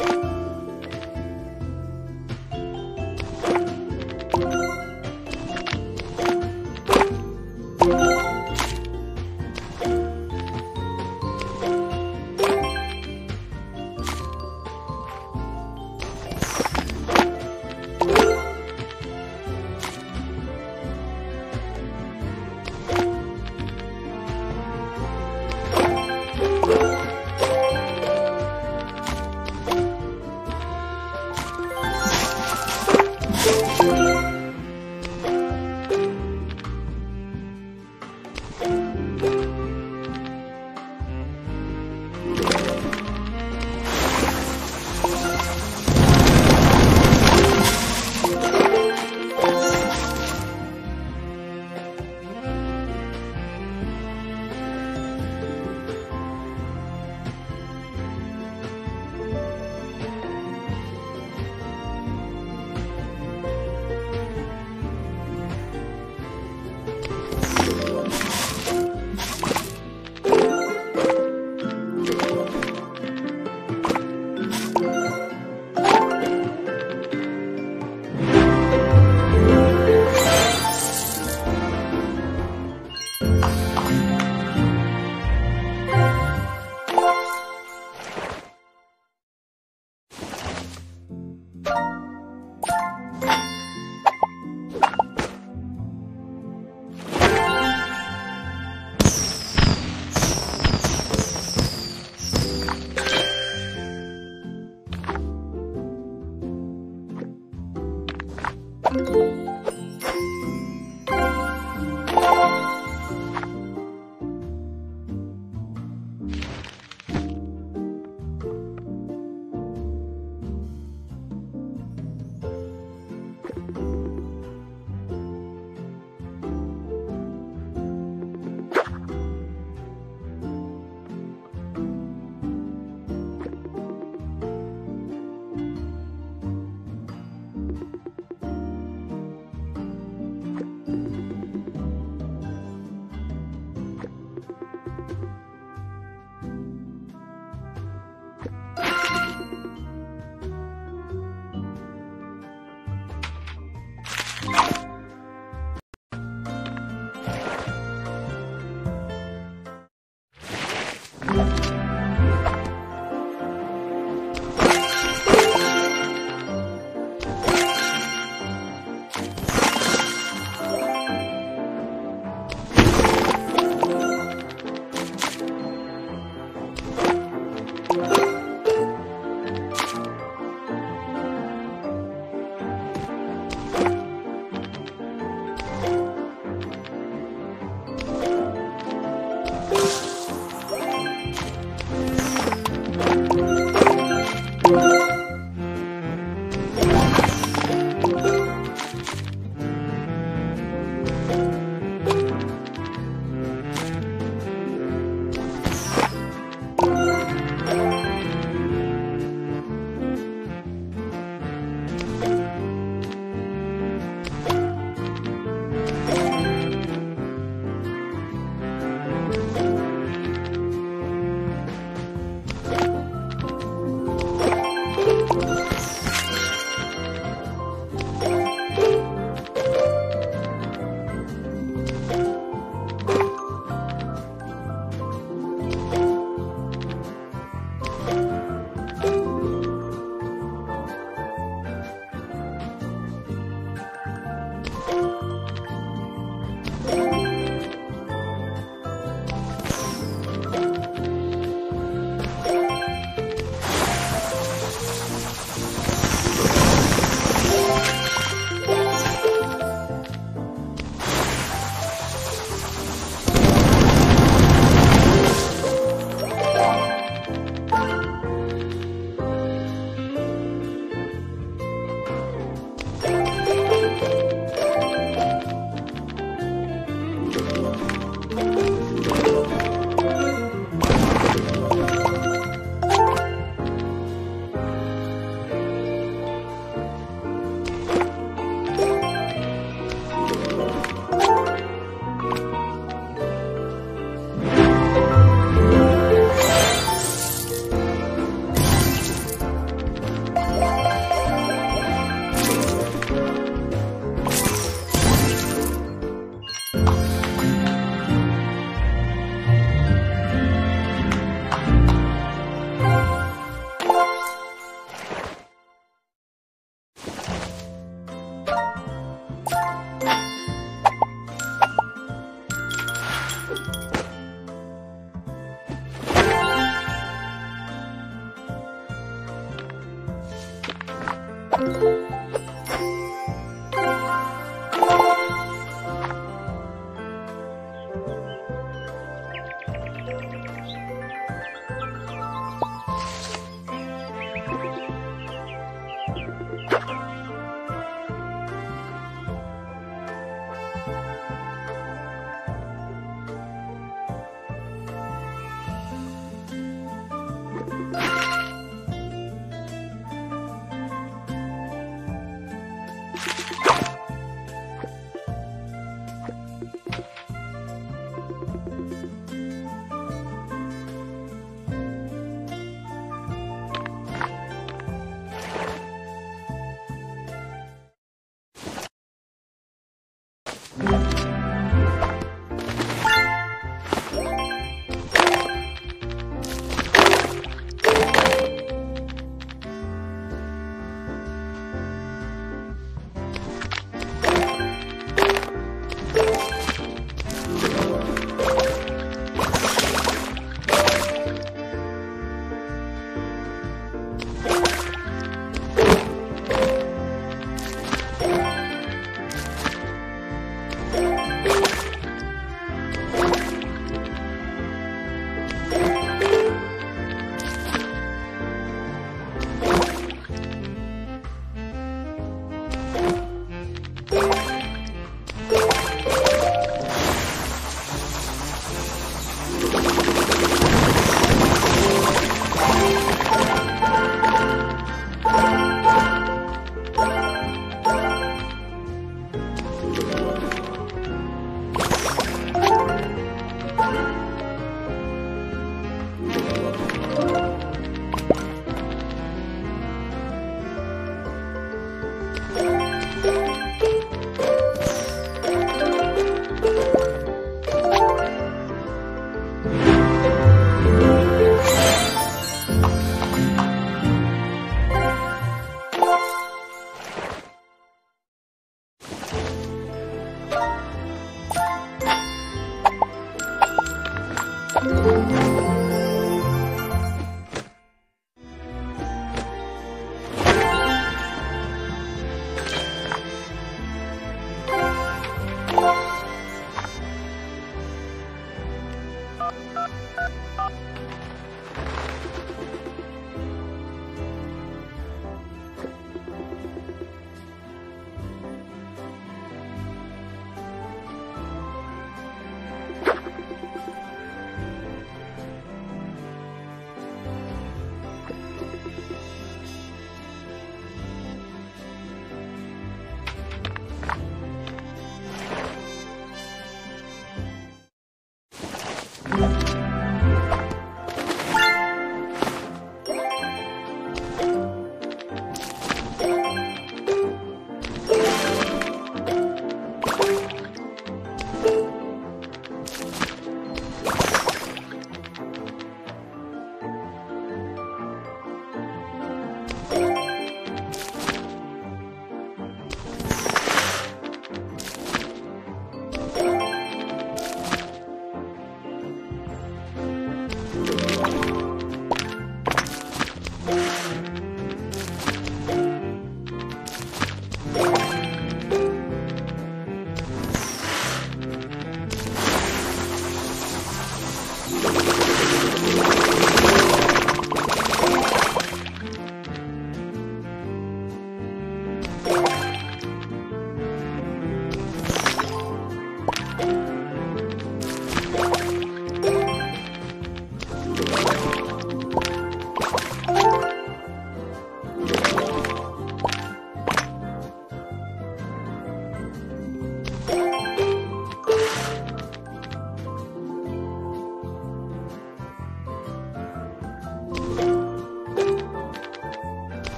嗯。